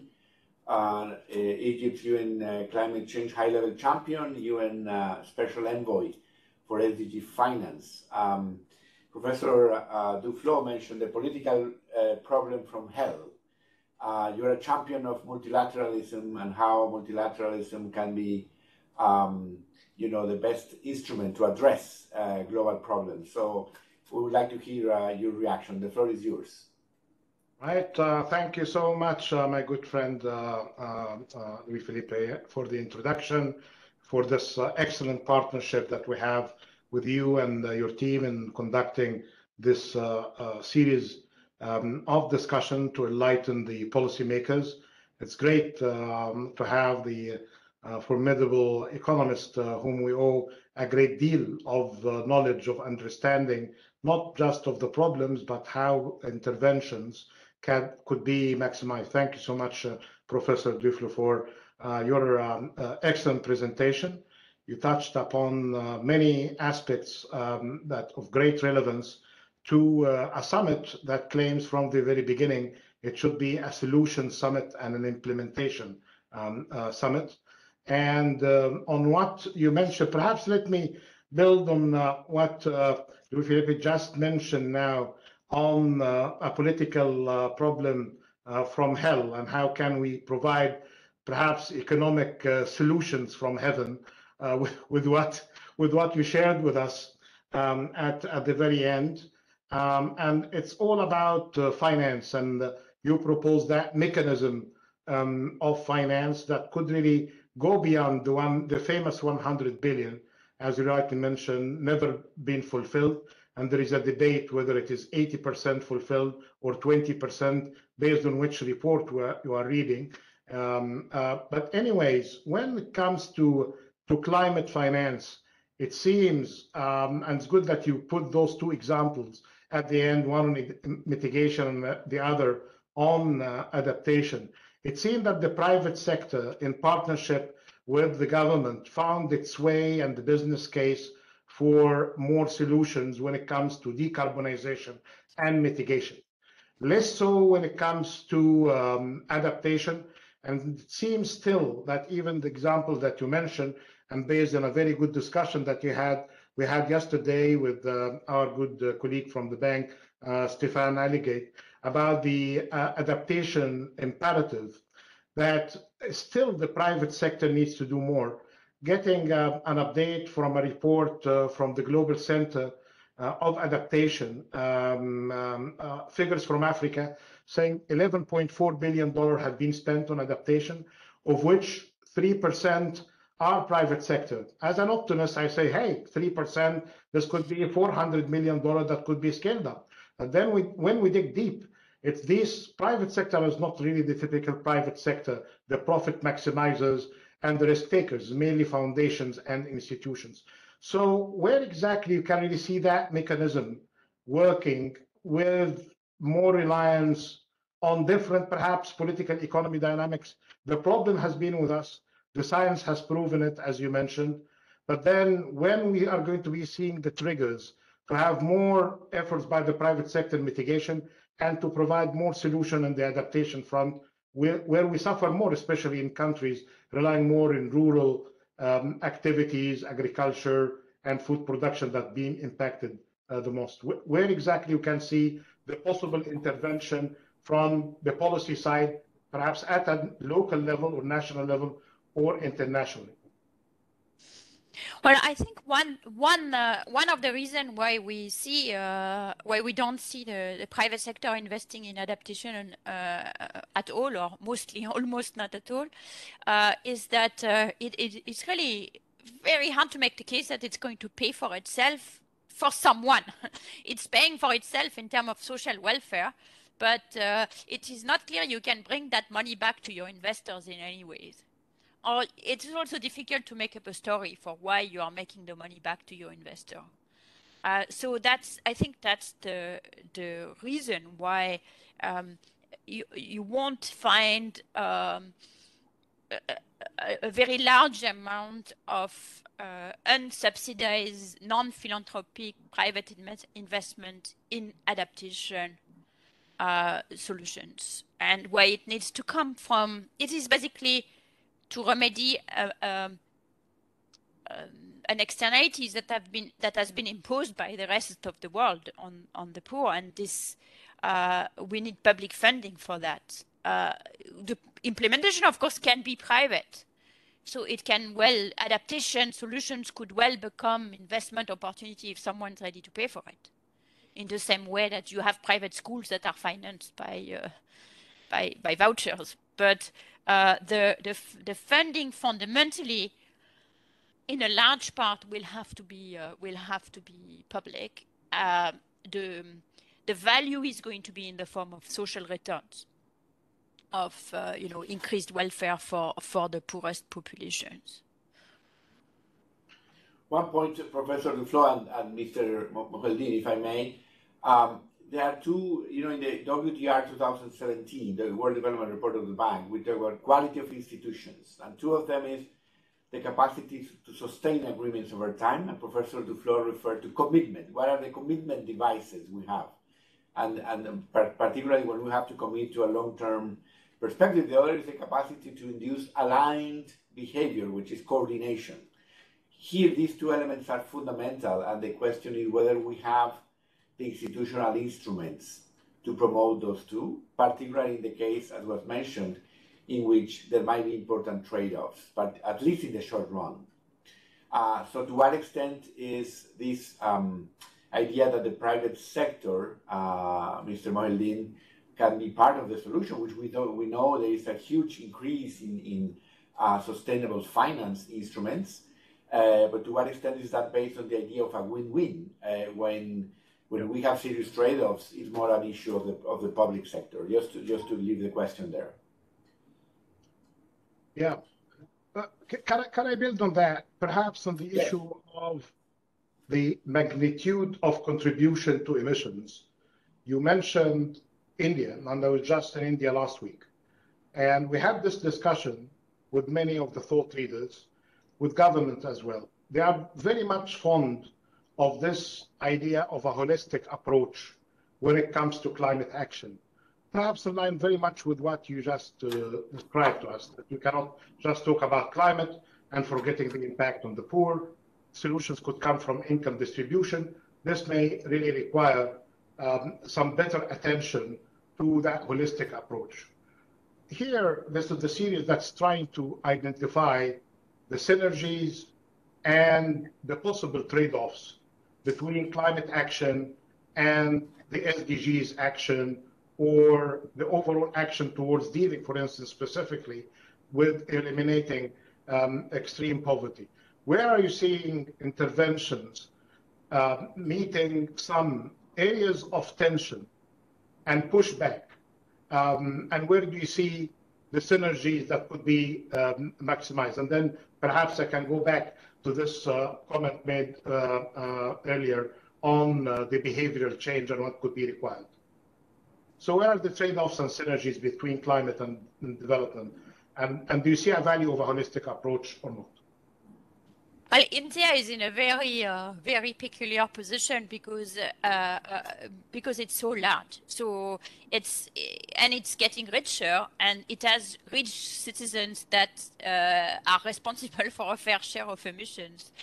Speaker 2: uh, Egypt's UN uh, climate change high-level champion, UN uh, special envoy for SDG finance. Um, Professor uh, Duflo mentioned the political uh, problem from hell. Uh, you're a champion of multilateralism and how multilateralism can be, um, you know, the best instrument to address global problems. So we would like to hear your reaction. The floor is yours.
Speaker 4: Right. Uh, thank you so much, uh, my good friend uh, Luis Felipe, for the introduction, for this excellent partnership that we have with you and your team in conducting this series um, of discussion to enlighten the policymakers. It's great um, to have the formidable economist whom we owe a great deal of knowledge of understanding, not just of the problems, but how interventions can, could be maximized. Thank you so much, uh, Professor Duflo, for uh, your um, uh, excellent presentation. You touched upon uh, many aspects um, that of great relevance to uh, a summit that claims from the very beginning it should be a solution summit and an implementation um, uh, summit. And um, on what you mentioned, perhaps let me build on what Luis Felipe just mentioned now on uh, a political uh, problem uh, from hell and how can we provide perhaps economic solutions from heaven with, with, what with what you shared with us um, at, at the very end. Um, and it's all about uh, finance and uh, you propose that mechanism um, of finance that could really go beyond the one the famous 100 billion as you rightly mentioned never been fulfilled and there is a debate whether it is 80% fulfilled or 20% based on which report you are reading. Um, uh, but anyways, when it comes to, to climate finance, it seems, um, and it's good that you put those two examples at the end, one on mitigation and the other on uh, adaptation. It seems that the private sector, in partnership with the government, found its way and the business case for more solutions when it comes to decarbonization and mitigation. Less so when it comes to um, adaptation. And it seems still that even the example that you mentioned, and based on a very good discussion that you had, we had yesterday with uh, our good uh, colleague from the bank, uh, Stéphane Hallegatte, about the adaptation imperative that still the private sector needs to do more. Getting an update from a report from the Global Center of Adaptation, um, um, figures from Africa saying $11.4 billion have been spent on adaptation, of which 3% are private sector. As an optimist, I say, hey, 3%, this could be $400 million that could be scaled up. And then we, when we dig deep, it's this private sector is not really the typical private sector, the profit maximizers, and the risk takers, mainly foundations and institutions. So where exactly you can really see that mechanism working with more reliance on different, perhaps, political economy dynamics? The problem has been with us. The science has proven it, as you mentioned. But then when we are going to be seeing the triggers to have more efforts by the private sector mitigation and to provide more solution in the adaptation front, where, where we suffer more, especially in countries relying more in rural um, activities, agriculture, and food production that being impacted uh, the most. Where exactly you can see the possible intervention from the policy side, perhaps at a local level or national level or internationally?
Speaker 3: Well, I think one one uh, one of the reasons why we see uh, why we don't see the, the private sector investing in adaptation uh, at all, or mostly almost not at all, uh, is that uh, it, it, it's really very hard to make the case that it's going to pay for itself for someone. it's paying for itself in terms of social welfare, but uh, it is not clear you can bring that money back to your investors in any ways or it is also difficult to make up a story for why you are making the money back to your investor. Uh, so that's I think that's the the reason why um, you you won't find um, a, a, very large amount of uh, unsubsidized non-philanthropic private investment in adaptation uh, solutions. And where it needs to come from, it is basically to remedy uh, um, um, an externalities that have been that has been imposed by the rest of the world on on the poor, and this uh, we need public funding for that. Uh, the implementation, of course, can be private, so it can well adaptation solutions could well become investment opportunity if someone's ready to pay for it. In the same way that you have private schools that are financed by uh, by by vouchers, but uh, the the the funding fundamentally in a large part will have to be uh, will have to be public. Uh, the the value is going to be in the form of social returns, of uh, you know increased welfare for for the poorest populations.
Speaker 2: One point, Professor Duflo and, and Mr. Mohieldin, if I may. Um, there are two, you know, in the WDR 2017, the World Development Report of the Bank, we talk about quality of institutions, and two of them is the capacity to sustain agreements over time. And Professor Duflo referred to commitment. What are the commitment devices we have? And, and particularly when we have to commit to a long-term perspective, the other is the capacity to induce aligned behavior, which is coordination. Here, these two elements are fundamental, and the question is whether we have the institutional instruments to promote those two, particularly in the case, as was mentioned, in which there might be important trade-offs, but at least in the short run. Uh, so to what extent is this um, idea that the private sector, uh, Mr. Mohieldin, can be part of the solution, which we know, we know there is a huge increase in, in uh, sustainable finance instruments, uh, but to what extent is that based on the idea of a win-win uh, when when we have serious trade-offs, it's more an issue of the of the public sector. Just to just to leave the question there.
Speaker 4: Yeah. Uh, can, I, can I build on that? Perhaps on the yes. issue of the magnitude of contribution to emissions. You mentioned India, and I was just in India last week. And we had this discussion with many of the thought leaders, with government as well. They are very much fond of this idea of a holistic approach when it comes to climate action perhaps align very much with what you just uh, described to us, that you cannot just talk about climate and forgetting the impact on the poor. Solutions could come from income distribution. This may really require um, some better attention to that holistic approach. Here, this is the series that's trying to identify the synergies and the possible trade-offs between climate action and the SDGs action or the overall action towards dealing, for instance, specifically with eliminating um, extreme poverty? Where are you seeing interventions uh, meeting some areas of tension and pushback? Um, and where do you see the synergies that could be um, maximized? And then perhaps I can go back to this uh, comment made uh, uh earlier on the behavioral change and what could be required. So where are the trade-offs and synergies between climate and, and development? And, and do you see a value of a holistic approach or not?
Speaker 3: Well, India is in a very, uh, very peculiar position because uh, uh, because it's so large. So it's and it's getting richer, and it has rich citizens that uh, are responsible for a fair share of emissions,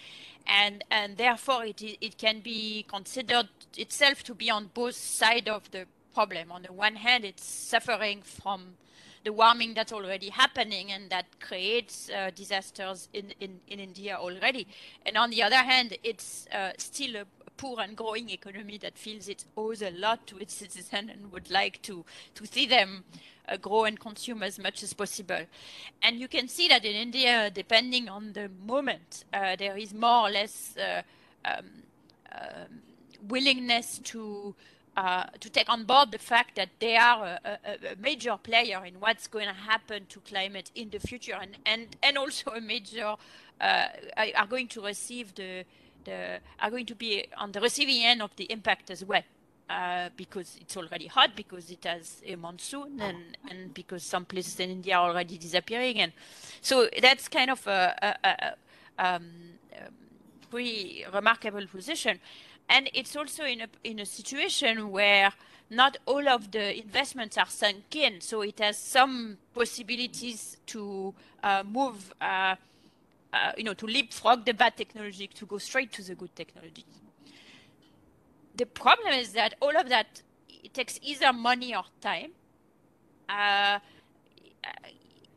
Speaker 3: and and therefore it it can be considered itself to be on both sides of the problem. On the one hand, it's suffering from the warming that's already happening and that creates uh, disasters in, in, in India already. And on the other hand, it's uh, still a poor and growing economy that feels it owes a lot to its citizens and would like to, to see them uh, grow and consume as much as possible. And you can see that in India, depending on the moment, uh, there is more or less uh, um, um willingness to uh, to take on board the fact that they are a, a, a, major player in what's going to happen to climate in the future, and and, and also a major uh, are going to receive the the are going to be on the receiving end of the impact as well. Uh, because it's already hot, because it has a monsoon, and, and because some places in India are already disappearing, and so that's kind of a, a, um, um, pretty remarkable position. And it's also in a in a situation where not all of the investments are sunk in, so it has some possibilities to uh, move, uh, uh, you know, to leapfrog the bad technology to go straight to the good technology. The problem is that all of that takes either money or time.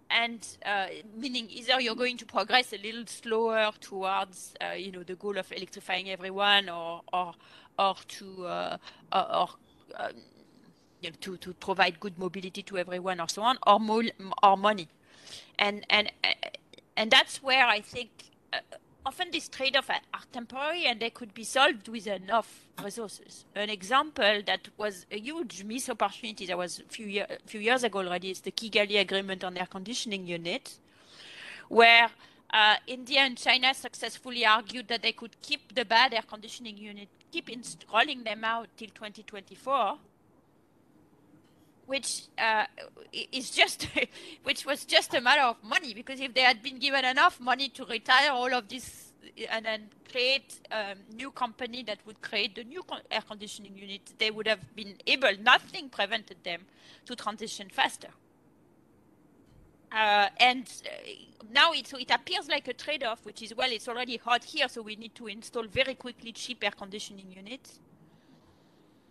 Speaker 3: And uh, meaning either you're going to progress a little slower towards uh, you know the goal of electrifying everyone or or or to uh, or, or um, you know, to to provide good mobility to everyone or so on or more or money. And and uh, and that's where I think uh, often these trade-offs are, temporary and they could be solved with enough resources. An example that was a huge missed opportunity that was a few, year, few years ago already is the Kigali Agreement on air conditioning units, where uh, India and China successfully argued that they could keep the bad air conditioning unit, keep installing them out till 2024 which uh, is just which was just a matter of money because if they had been given enough money to retire all of this and then create a new company that would create the new air conditioning unit they would have been able nothing prevented them to transition faster. Uh, and uh, now it, so it appears like a trade-off which is well it's already hot here so we need to install very quickly cheap air conditioning units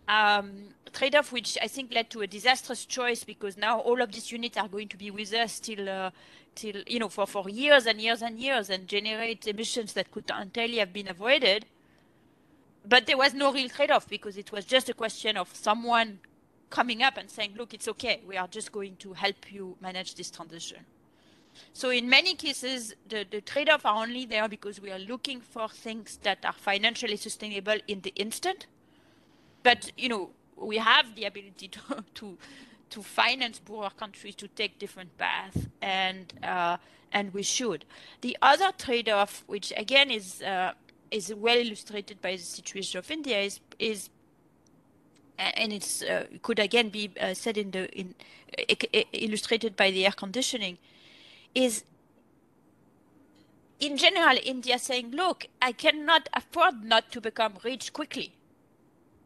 Speaker 3: um, trade-off which I think led to a disastrous choice because now all of these units are going to be with us till uh, till you know for, for years and years and years and generate emissions that could entirely have been avoided. But there was no real trade-off because it was just a question of someone coming up and saying, look, it's okay. We are just going to help you manage this transition. So in many cases, the, the trade-off are only there because we are looking for things that are financially sustainable in the instant but you know we have the ability to to to finance poorer countries to take different paths and uh, and we should. The other trade-off which again is uh, is well illustrated by the situation of India is is and it's uh, could again be uh, said in the in illustrated by the air conditioning is in general India saying look I cannot afford not to become rich quickly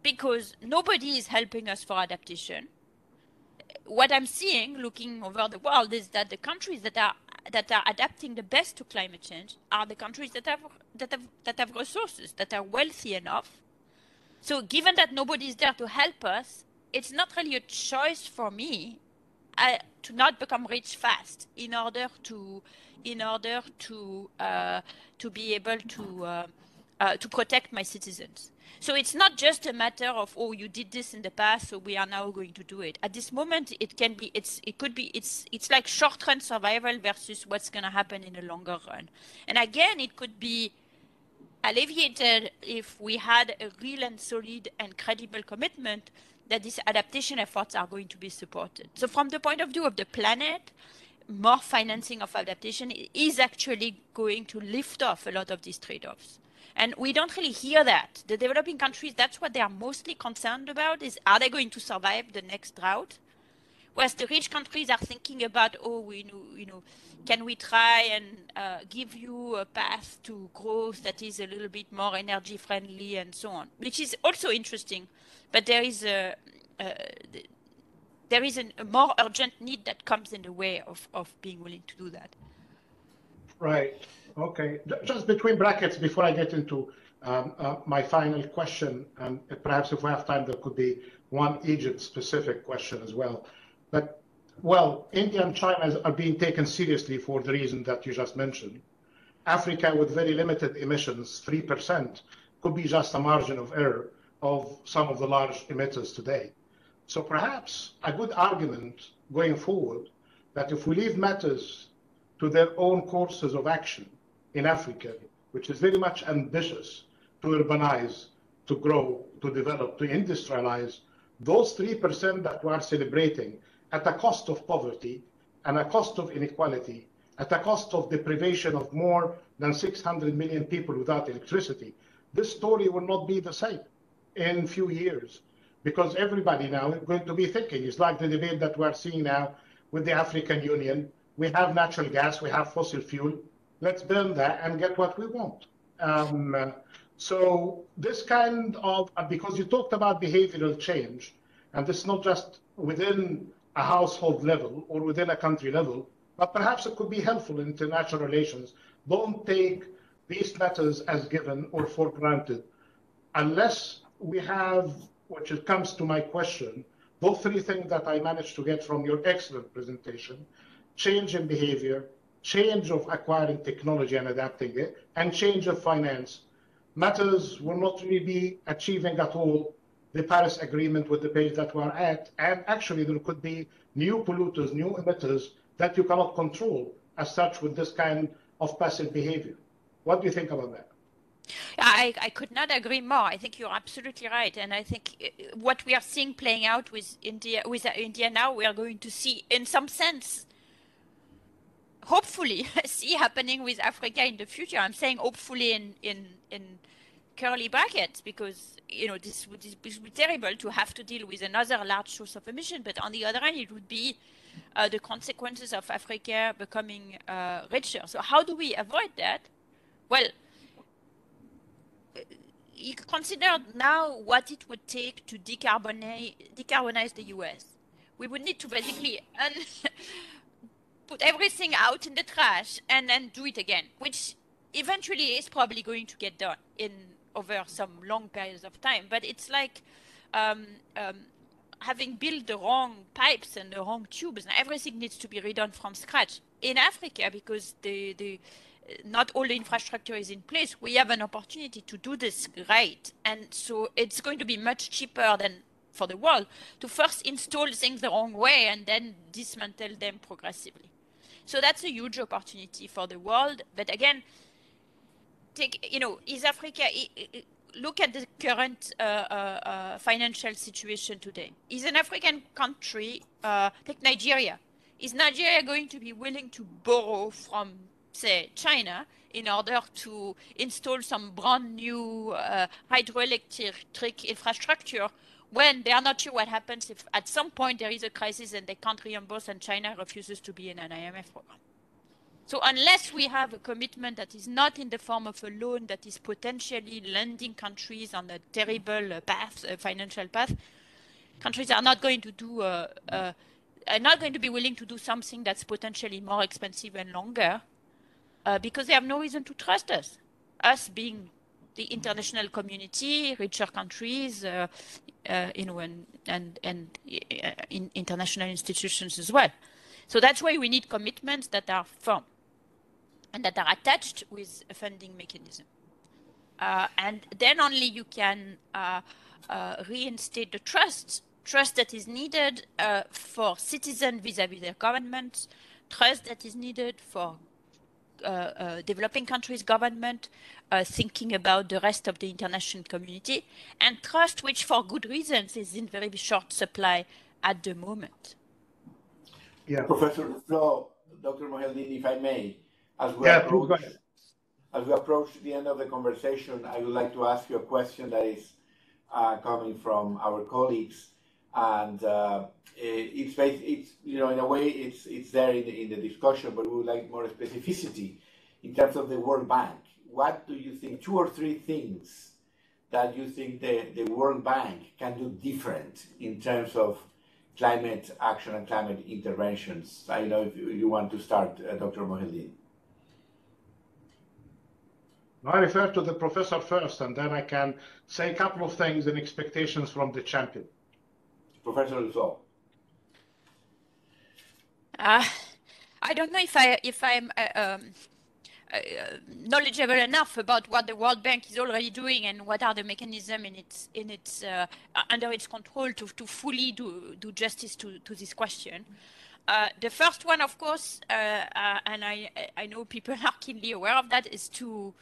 Speaker 3: because nobody is helping us for adaptation. What I'm seeing, looking over the world, is that the countries that are that are adapting the best to climate change are the countries that have that have that have resources that are wealthy enough. So, given that nobody is there to help us, it's not really a choice for me uh, to not become rich fast in order to in order to uh, to be able to uh, uh to protect my citizens. So it's not just a matter of oh you did this in the past, so we are now going to do it. At this moment, it can be it's it could be it's it's like short run survival versus what's going to happen in the longer run. And again, it could be alleviated if we had a real and solid and credible commitment that these adaptation efforts are going to be supported. So from the point of view of the planet, more financing of adaptation is actually going to lift off a lot of these trade-offs. And we don't really hear that. The developing countries, that's what they are mostly concerned about is are they going to survive the next drought? Whereas the rich countries are thinking about, oh, we know, you know, can we try and uh, give you a path to growth that is a little bit more energy friendly and so on, which is also interesting. But there is a, a there is an, a more urgent need that comes in the way of, of being willing to do that.
Speaker 4: Right. Okay. Just between brackets, before I get into um, uh, my final question, and perhaps if we have time, there could be one Egypt-specific question as well. But, well, India and China are being taken seriously for the reason that you just mentioned. Africa, with very limited emissions, 3%, could be just a margin of error of some of the large emitters today. So perhaps a good argument going forward that if we leave matters to their own courses of action, in Africa, which is very much ambitious to urbanize, to grow, to develop, to industrialize, those 3% that we are celebrating at a cost of poverty and a cost of inequality, at a cost of deprivation of more than 600 million people without electricity, this story will not be the same in few years because everybody now is going to be thinking. It's like the debate that we're seeing now with the African Union. We have natural gas, we have fossil fuel, let's burn that and get what we want. Um, So this kind of, because you talked about behavioral change, and this is not just within a household level or within a country level, but perhaps it could be helpful in international relations. Don't take these matters as given or for granted unless we have, which comes to my question, those three things that I managed to get from your excellent presentation, change in behavior, change of acquiring technology and adapting it, and change of finance, matters will not really be achieving at all the Paris Agreement with the pace that we're at. And actually, there could be new polluters, new emitters that you cannot control as such with this kind of passive behavior. What do you think about that?
Speaker 3: I, I could not agree more. I think you're absolutely right, and I think uh, what we are seeing playing out with India, with India now, we are going to see, in some sense, hopefully, see happening with Africa in the future. I'm saying hopefully in in in curly brackets because you know this would, this would be terrible to have to deal with another large source of emission. But on the other hand, it would be uh, the consequences of Africa becoming uh, richer. So how do we avoid that? Well, you consider now what it would take to decarbonize, decarbonize the US. We would need to basically un- put everything out in the trash and then do it again, which eventually is probably going to get done in over some long periods of time. But it's like um, um, having built the wrong pipes and the wrong tubes, and everything needs to be redone from scratch. In Africa, because the, the not all the infrastructure is in place, we have an opportunity to do this right. And so it's going to be much cheaper than for the world to first install things the wrong way and then dismantle them progressively. So that's a huge opportunity for the world. But again, take you know, is Africa? Look at the current uh, uh, uh, financial situation today. Is an African country, uh, take Nigeria. Is Nigeria going to be willing to borrow from say China in order to install some brand new uh, hydroelectric infrastructure when they are not sure what happens if at some point there is a crisis and they can't reimburse and China refuses to be in an IMF program. So unless we have a commitment that is not in the form of a loan that is potentially lending countries on a terrible path, a financial path, countries are not going to do, uh, uh, are not going to be willing to do something that's potentially more expensive and longer uh, because they have no reason to trust us. Us being the international community, richer countries, uh, uh, you know, and and uh, in international institutions as well. So that's why we need commitments that are firm and that are attached with a funding mechanism. Uh, and then only you can uh, reinstate the trust, trust that is needed for citizens vis-à-vis their governments, trust that is needed for uh, uh, developing countries' government, uh, thinking about the rest of the international community, and trust, which for good reasons is in very short supply at the moment.
Speaker 2: Yeah. Professor Flo, Dr. Mohieldin, if I may, as we, yeah, approach, as we approach the end of the conversation, I would like to ask you a question that is uh, coming from our colleagues and uh, it's it's you know in a way it's it's there in the, in the discussion, but we would like more specificity in terms of the World Bank. What do you think? Two or three things that you think the, the World Bank can do different in terms of climate action and climate interventions. I know if you, want to start, uh, Dr. Mohieldin.
Speaker 4: I refer to the professor first, and then I can say a couple of things and expectations from the champion.
Speaker 2: Professor Rousseau.
Speaker 3: Uh, I don't know if I if I'm uh, um, uh, knowledgeable enough about what the World Bank is already doing and what are the mechanisms in its in its uh, under its control to to fully do do justice to to this question. Uh, the first one, of course, uh, and I I know people are keenly aware of that, is to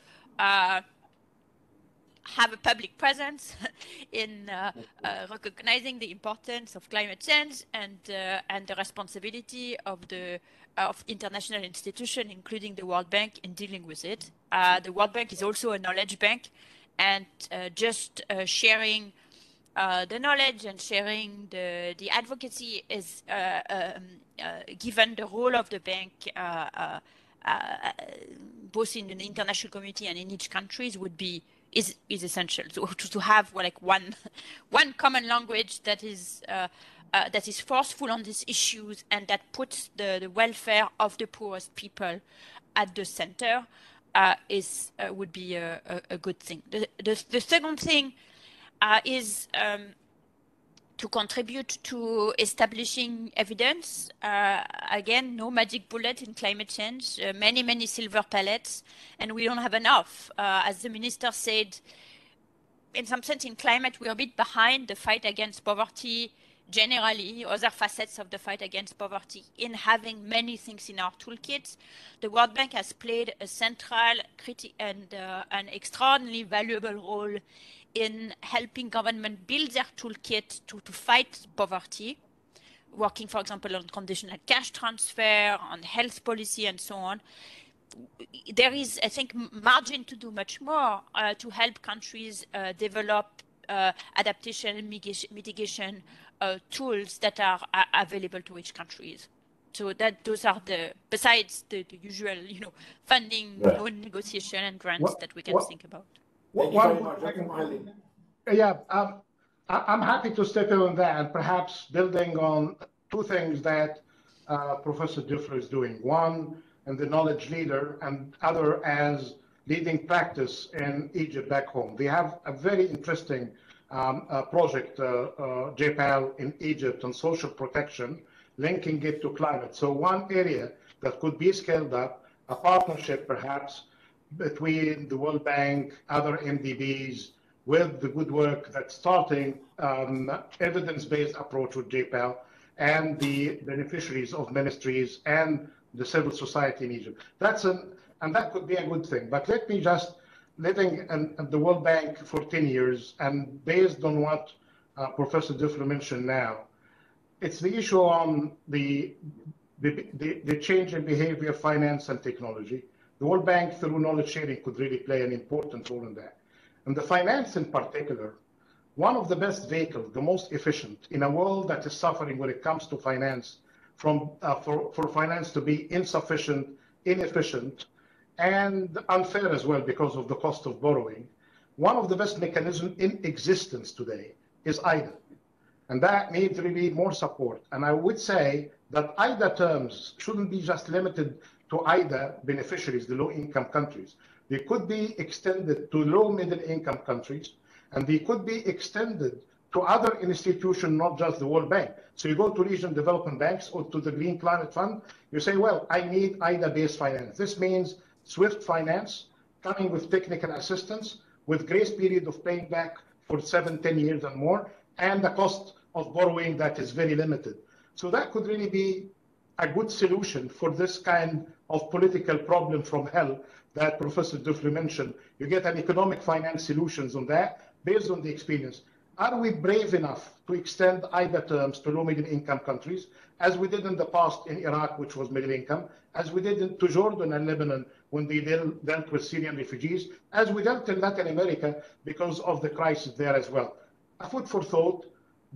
Speaker 3: have a public presence in uh, uh, recognizing the importance of climate change and uh, and the responsibility of the of international institutions, including the World Bank, in dealing with it. Uh, the World Bank is also a knowledge bank, and uh, just uh, sharing the knowledge and sharing the the advocacy is um, given the role of the bank. both in the international community and in each country would be is is essential to, to, have like one one common language that is uh, uh, that is forceful on these issues and that puts the, the welfare of the poorest people at the center uh, is uh, would be a, a, a, good thing. The, the, the second thing uh, is um, to contribute to establishing evidence. Uh, again, no magic bullet in climate change, uh, many, many silver pellets, and we don't have enough. Uh, as the minister said, in some sense, in climate, we're a bit behind the fight against poverty generally, other facets of the fight against poverty, in having many things in our toolkits. The World Bank has played a central and uh, an extraordinarily valuable role in helping government build their toolkit to, to fight poverty, working, for example, on conditional cash transfer, on health policy, and so on. There is, I think, margin to do much more uh, to help countries uh, develop uh, adaptation and mitigation uh, tools that are, available to each countries. So that those are the besides the, the usual, you know, funding, loan negotiation, and grants what, that we can what, think about.
Speaker 2: Thank you very much.
Speaker 4: Yeah, um, I'm happy to step in on that and perhaps building on two things that uh, Professor Duflo is doing. One, and the knowledge leader, and other as leading practice in Egypt back home. They have a very interesting um, uh, project, uh, uh, JPAL in Egypt on social protection, linking it to climate. So one area that could be scaled up, a partnership perhaps between the World Bank, other MDBs, with the good work that's starting um, evidence-based approach with JPAL and the beneficiaries of ministries and the civil society in Egypt. That's an, and that could be a good thing. But let me just living in, in the World Bank for 10 years and based on what uh, Professor Duflo mentioned now, it's the issue on the, the, the, the change in behavior, finance, and technology the World Bank, through knowledge sharing, could really play an important role in that. And the finance in particular, one of the best vehicles, the most efficient in a world that is suffering when it comes to finance, from uh, for, for finance to be insufficient, inefficient, and unfair as well because of the cost of borrowing. One of the best mechanisms in existence today is IDA. And that needs really more support. And I would say that IDA terms shouldn't be just limited to IDA beneficiaries, the low-income countries. They could be extended to low-middle income countries, and they could be extended to other institutions, not just the World Bank. So you go to regional development banks or to the Green Climate Fund, you say, well, I need IDA-based finance. This means swift finance, coming with technical assistance, with grace period of paying back for seven, 10 years and more, and the cost of borrowing that is very limited. So that could really be a good solution for this kind of political problem from hell that Professor Duflo mentioned. You get an economic finance solutions on that based on the experience. Are we brave enough to extend IDA terms to low middle income countries, as we did in the past in Iraq, which was middle income, as we did in, to Jordan and Lebanon when they dealt with Syrian refugees, as we dealt in Latin America because of the crisis there as well. A food for thought,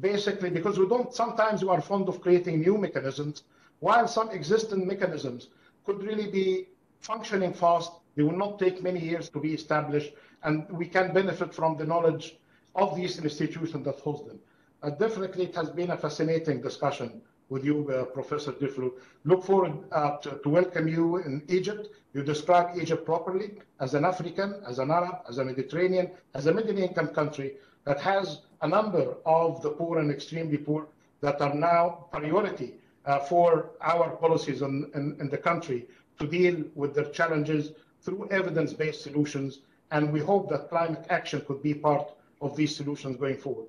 Speaker 4: basically, because we don't, sometimes we are fond of creating new mechanisms, while some existing mechanisms could really be functioning fast. They will not take many years to be established, and we can benefit from the knowledge of these institutions that host them. Uh, definitely, it has been a fascinating discussion with you, uh, Professor Duflo. Look forward uh, to, to, welcome you in Egypt. You describe Egypt properly as an African, as an Arab, as a Mediterranean, as a middle-income country that has a number of the poor and extremely poor that are now priority uh, for our policies in, in, in, the country to deal with their challenges through evidence-based solutions. And we hope that climate action could be part of these solutions going forward.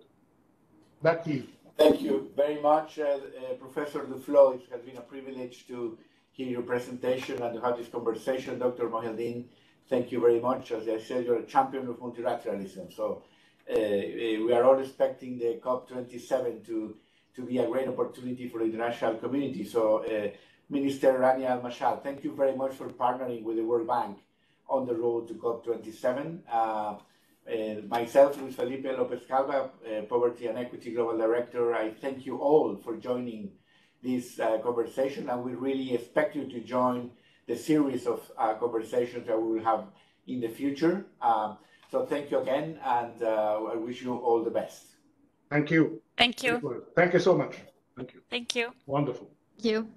Speaker 4: Back to you.
Speaker 2: Thank you very much, uh, uh, Professor Duflo. It has been a privilege to hear your presentation and to have this conversation. Dr. Mohieldin, thank you very much. As I said, you're a champion of multilateralism. So uh, we are all expecting the COP27 to to be a great opportunity for the international community. So, uh, Minister Rania Al Mashat, thank you very much for partnering with the World Bank on the road to COP27. Uh, uh, myself, Luis Felipe Lopez Calva, uh, Poverty and Equity Global Director, I thank you all for joining this uh, conversation, and we really expect you to join the series of conversations that we will have in the future. Um, So thank you again, and uh, I wish you all the best.
Speaker 4: Thank you.
Speaker 3: Thank you.
Speaker 4: Thank you so much. Thank you.
Speaker 3: Thank you.
Speaker 4: Wonderful.
Speaker 5: Thank you.